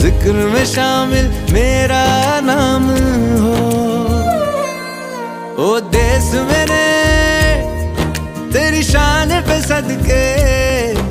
ज़िक्र में शामिल मेरा नाम हो। ओ देश मेरे तेरी शान पे सदके